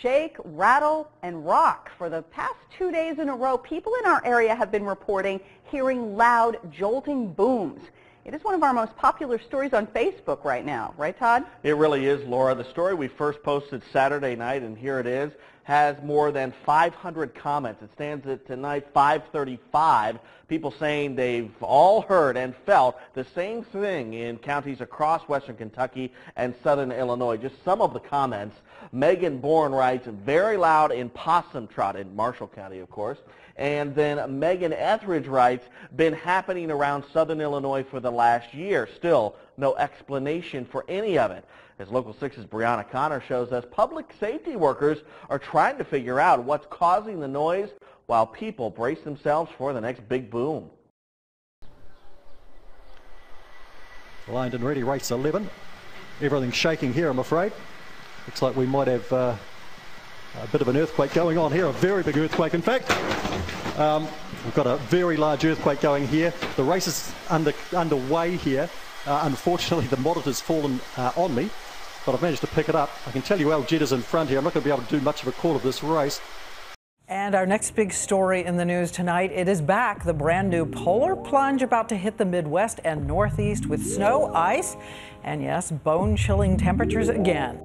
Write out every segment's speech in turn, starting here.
shake, rattle, and rock. For the past two days in a row, people in our area have been reporting hearing loud, jolting booms. It is one of our most popular stories on Facebook right now, right, Todd? It really is, Laura. The story we first posted Saturday night, and here it is, has more than 500 comments. It stands at tonight 535. People saying they've all heard and felt the same thing in counties across western Kentucky and southern Illinois. Just some of the comments. Megan Bourne writes, very loud in Possum Trot in Marshall County, of course. And then Megan Etheridge writes, been happening around southern Illinois for the last year. Still, no explanation for any of it. As Local 6's Brianna Connor shows us, public safety workers are trying to figure out what's causing the noise while people brace themselves for the next big boom. Lined and ready, race 11. Everything's shaking here, I'm afraid. Looks like we might have uh, a bit of an earthquake going on here, a very big earthquake in fact. Um, we've got a very large earthquake going here. The race is under, underway here. Uh, unfortunately, the monitor's fallen uh, on me but I've managed to pick it up. I can tell you Al Jedda's in front here. I'm not going to be able to do much of a call of this race. And our next big story in the news tonight, it is back. The brand new polar plunge about to hit the Midwest and Northeast with snow, ice, and yes, bone chilling temperatures again.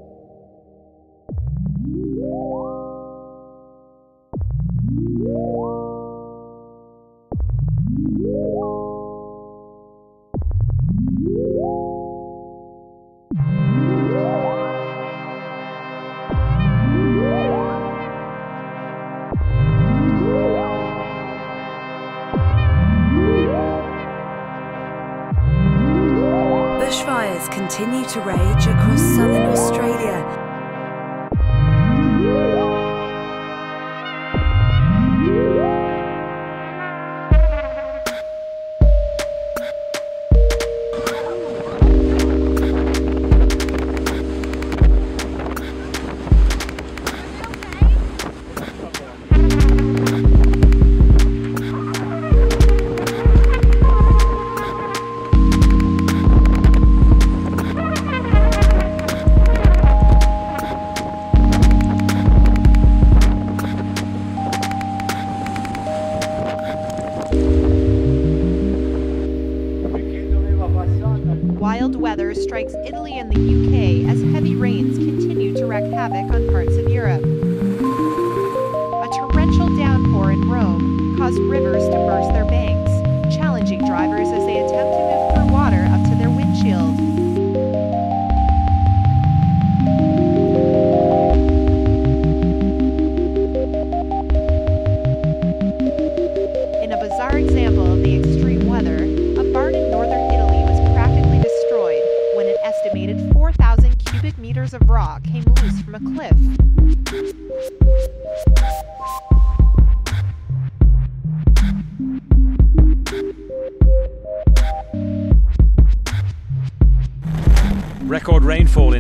wreak havoc on parts of Europe. A torrential downpour in Rome caused rivers to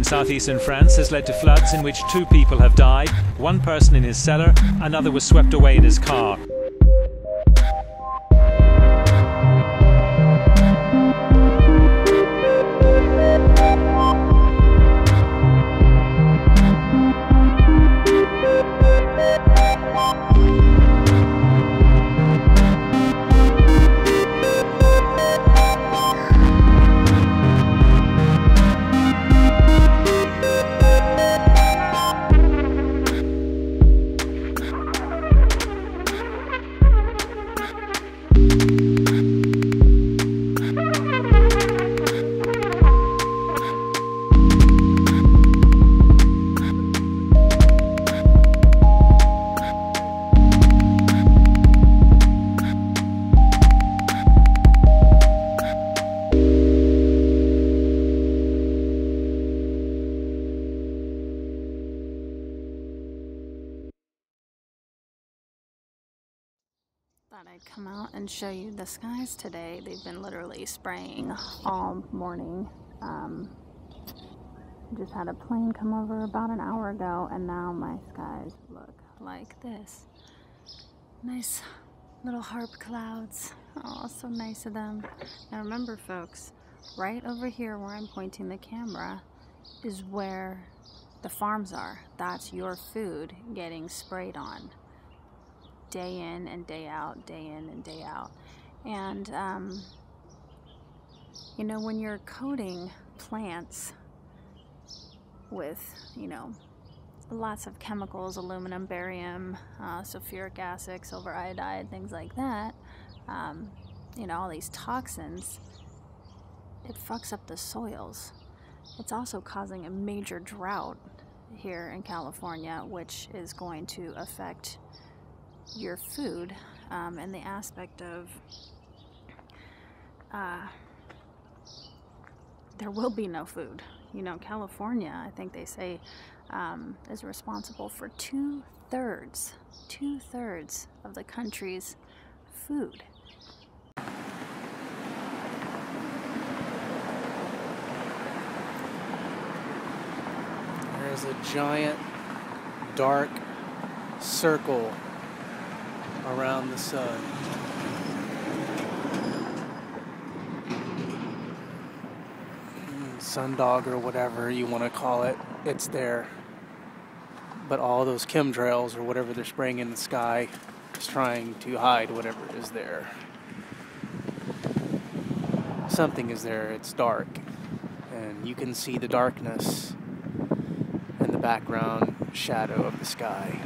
southeastern France has led to floods in which two people have died, one person in his cellar, another was swept away in his car. Thought I'd come out and show you the skies today. They've been literally spraying all morning. Um, just had a plane come over about an hour ago, and now my skies look like this. Nice little HAARP clouds. Oh, so nice of them. Now remember, folks, right over here where I'm pointing the camera is where the farms are. That's your food getting sprayed on day in and day out, day in and day out. And, um, you know, when you're coating plants with, you know, lots of chemicals, aluminum, barium, uh, sulfuric acid, silver iodide, things like that, um, you know, all these toxins, it fucks up the soils. It's also causing a major drought here in California, which is going to affect your food um, and the aspect of uh, there will be no food. You know, California, I think they say, um, is responsible for two thirds, two thirds of the country's food. There's a giant dark circle around the sun. Hmm, Sundog or whatever you want to call it, it's there. But all those chemtrails or whatever they're spraying in the sky is trying to hide whatever is there. Something is there, it's dark. And you can see the darkness and the background shadow of the sky.